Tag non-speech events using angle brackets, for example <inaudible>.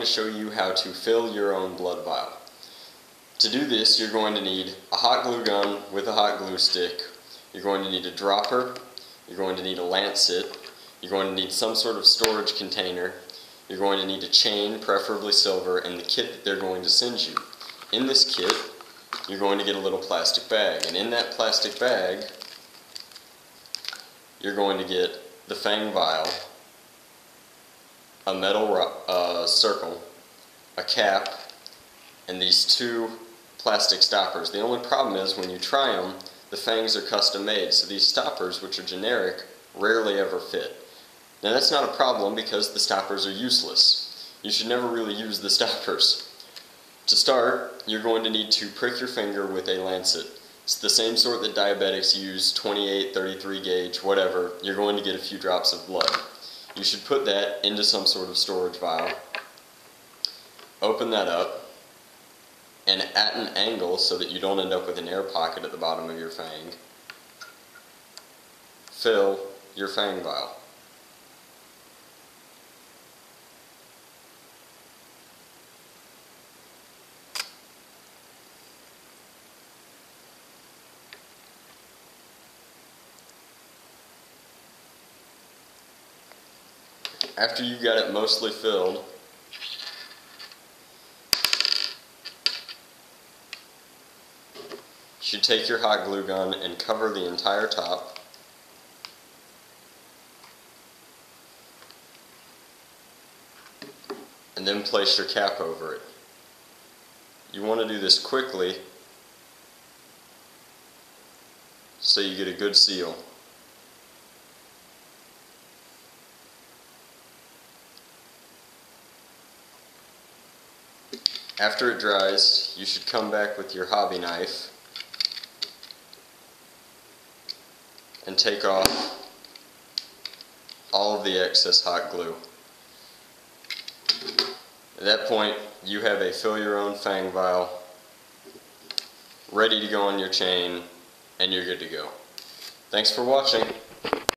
going to show you how to fill your own blood vial. To do this, you're going to need a hot glue gun with a hot glue stick. You're going to need a dropper. You're going to need a lancet. You're going to need some sort of storage container. You're going to need a chain, preferably silver, and the kit that they're going to send you. In this kit, you're going to get a little plastic bag. And in that plastic bag, you're going to get the fang vial, a metal uh, circle, a cap, and these two plastic stoppers. The only problem is when you try them, the fangs are custom made, so these stoppers, which are generic, rarely ever fit. Now that's not a problem because the stoppers are useless. You should never really use the <laughs> stoppers. To start, you're going to need to prick your finger with a lancet. It's the same sort that diabetics use, 28, 33 gauge, whatever. You're going to get a few drops of blood. You should put that into some sort of storage vial. Open that up, and at an angle so that you don't end up with an air pocket at the bottom of your fang, fill your fang vial. After you've got it mostly filled, you should take your hot glue gun and cover the entire top. And then place your cap over it. You want to do this quickly so you get a good seal. After it dries, you should come back with your hobby knife and take off all of the excess hot glue. At that point, you have a fill your own fang vial ready to go on your chain and you're good to go. Thanks for watching.